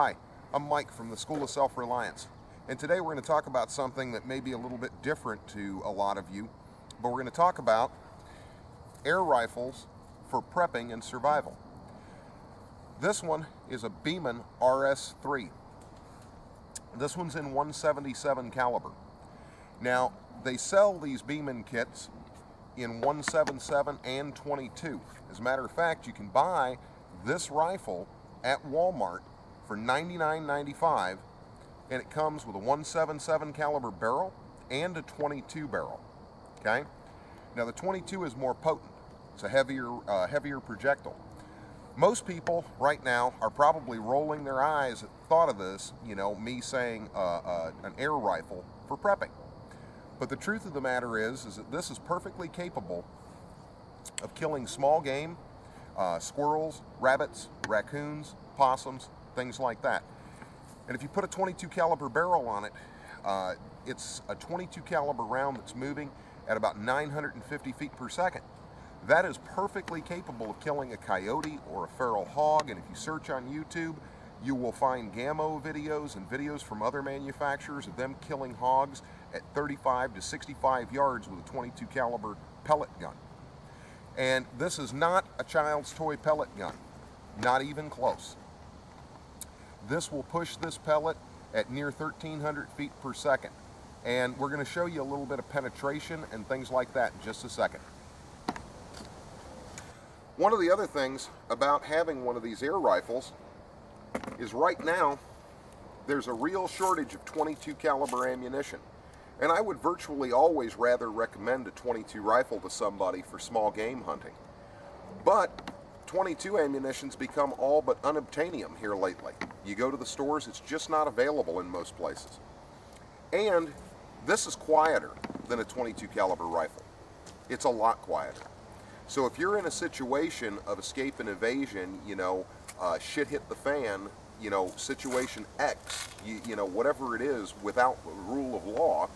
Hi, I'm Mike from the School of Self-Reliance, and today we're going to talk about something that may be a little bit different to a lot of you, but we're going to talk about air rifles for prepping and survival. This one is a Beeman RS-3. This one's in 177 caliber. Now, they sell these Beeman kits in 177 and 22. As a matter of fact, you can buy this rifle at Walmart for $99.95 and it comes with a 177 caliber barrel and a 22 barrel. Okay? Now the 22 is more potent. It's a heavier, uh, heavier projectile. Most people right now are probably rolling their eyes at the thought of this, you know, me saying uh, uh, an air rifle for prepping. But the truth of the matter is, is that this is perfectly capable of killing small game, uh, squirrels, rabbits, raccoons, possums, things like that. And if you put a 22 caliber barrel on it, uh, it's a 22 caliber round that's moving at about 950 feet per second. That is perfectly capable of killing a coyote or a feral hog, and if you search on YouTube, you will find Gamo videos and videos from other manufacturers of them killing hogs at 35 to 65 yards with a 22 caliber pellet gun. And this is not a child's toy pellet gun, not even close. This will push this pellet at near 1300 feet per second. And we're going to show you a little bit of penetration and things like that in just a second. One of the other things about having one of these air rifles is right now there's a real shortage of 22 caliber ammunition. And I would virtually always rather recommend a 22 rifle to somebody for small game hunting. But 22 ammunition's become all but unobtainium here lately. You go to the stores, it's just not available in most places. And this is quieter than a 22 caliber rifle. It's a lot quieter. So if you're in a situation of escape and evasion, you know, uh, shit hit the fan, you know, situation X, you, you know, whatever it is without rule of law,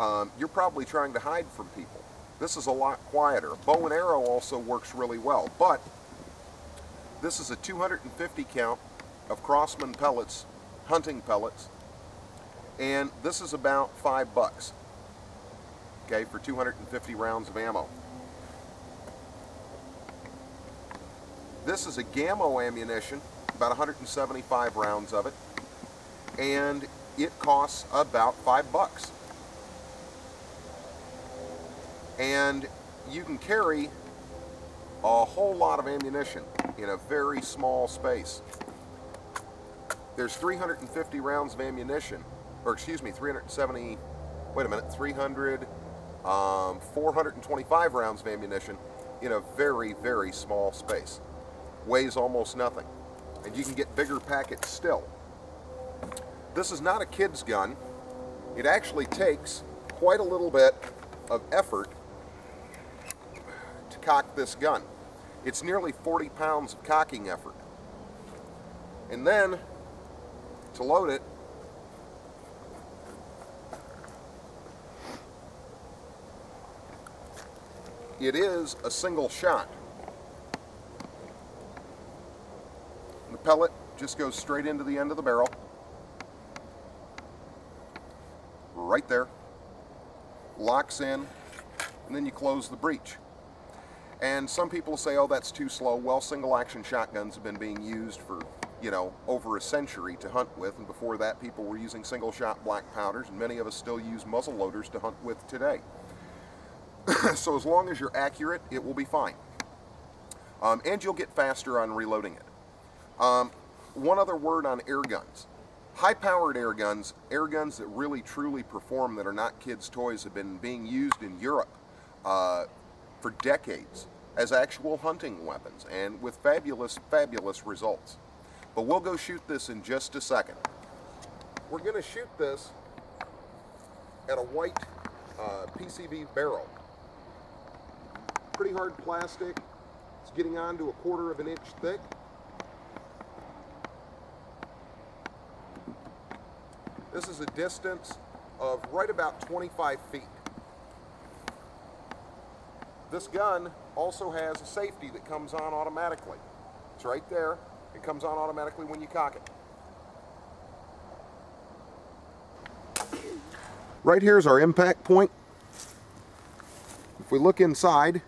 um, you're probably trying to hide from people. This is a lot quieter. Bow and arrow also works really well, but this is a 250 count of Crosman pellets, hunting pellets, and this is about five bucks, okay, for 250 rounds of ammo. This is a Gamo ammunition, about 175 rounds of it, and it costs about five bucks. And you can carry a whole lot of ammunition in a very small space. There's 350 rounds of ammunition, or excuse me, 370, wait a minute, 300, um, 425 rounds of ammunition in a very, very small space. Weighs almost nothing. And you can get bigger packets still. This is not a kid's gun. It actually takes quite a little bit of effort to cock this gun. It's nearly 40 pounds of cocking effort. And then, to load it, it is a single shot. The pellet just goes straight into the end of the barrel. Right there. Locks in, and then you close the breech. And some people say, oh, that's too slow. Well, single action shotguns have been being used for, you know, over a century to hunt with. And before that, people were using single shot black powders. And many of us still use muzzle loaders to hunt with today. so as long as you're accurate, it will be fine. Um, and you'll get faster on reloading it. Um, one other word on air guns. High-powered air guns, air guns that really truly perform that are not kids' toys, have been being used in Europe uh, for decades as actual hunting weapons and with fabulous, fabulous results. But we'll go shoot this in just a second. We're going to shoot this at a white uh, PCV barrel. Pretty hard plastic. It's getting on to a quarter of an inch thick. This is a distance of right about 25 feet. This gun also has a safety that comes on automatically. It's right there. It comes on automatically when you cock it. Right here is our impact point. If we look inside,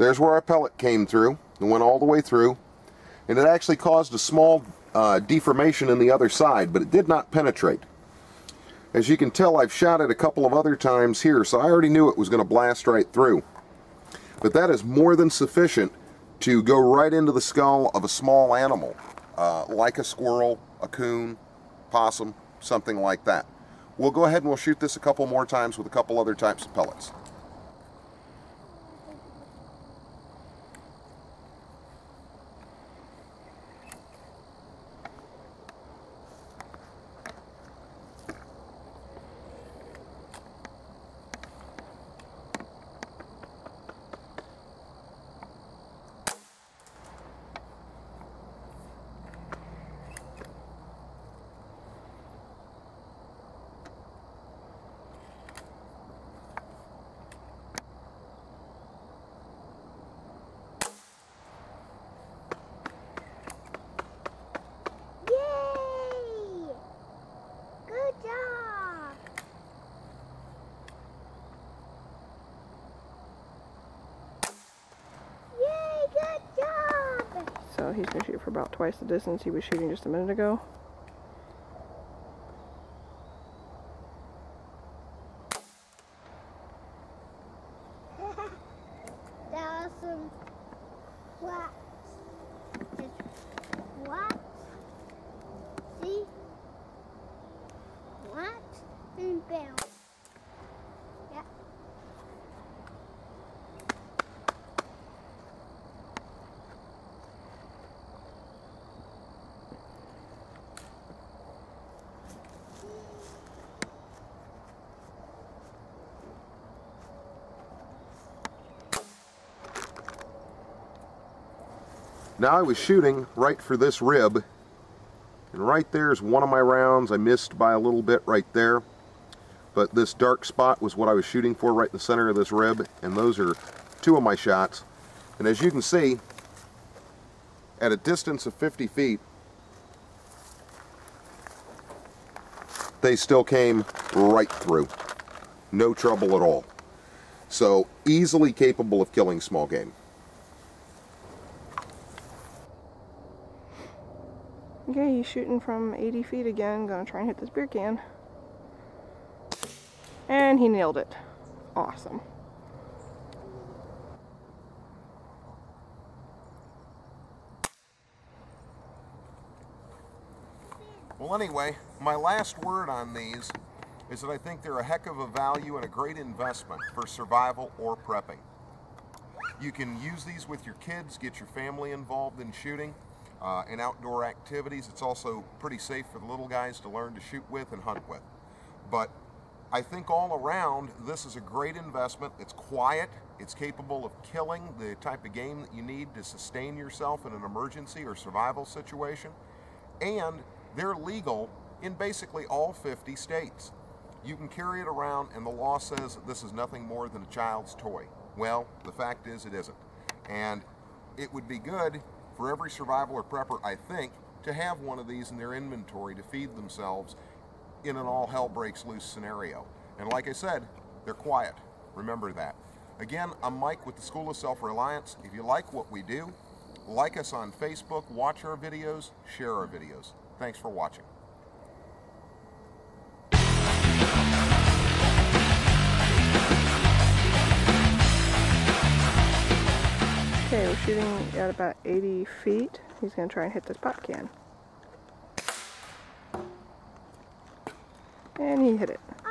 There's where our pellet came through and went all the way through. And it actually caused a small uh, deformation in the other side, but it did not penetrate. As you can tell, I've shot it a couple of other times here, so I already knew it was going to blast right through. But that is more than sufficient to go right into the skull of a small animal, uh, like a squirrel, a coon, possum, something like that. We'll go ahead and we'll shoot this a couple more times with a couple other types of pellets. So he's going to shoot for about twice the distance he was shooting just a minute ago. That was some what? What? See? What? And bounce. Yeah. Now I was shooting right for this rib, and right there's one of my rounds. I missed by a little bit right there, but this dark spot was what I was shooting for right in the center of this rib, and those are two of my shots. And as you can see, at a distance of 50 feet, they still came right through. No trouble at all. So easily capable of killing small game. Okay, he's shooting from 80 feet again. Gonna try and hit this beer can. And he nailed it. Awesome. Well, anyway, my last word on these is that I think they're a heck of a value and a great investment for survival or prepping. You can use these with your kids, get your family involved in shooting uh, and outdoor activities. It's also pretty safe for the little guys to learn to shoot with and hunt with. But I think all around, this is a great investment. It's quiet. It's capable of killing the type of game that you need to sustain yourself in an emergency or survival situation. And they're legal in basically all 50 states. You can carry it around and the law says this is nothing more than a child's toy. Well, the fact is it isn't. And it would be good for every survival or prepper, I think, to have one of these in their inventory to feed themselves in an all hell breaks loose scenario. And like I said, they're quiet. Remember that. Again, I'm Mike with the School of Self-Reliance. If you like what we do, like us on Facebook, watch our videos, share our videos. Thanks for watching. Okay, we're shooting at about 80 feet. He's gonna try and hit this pop can. And he hit it.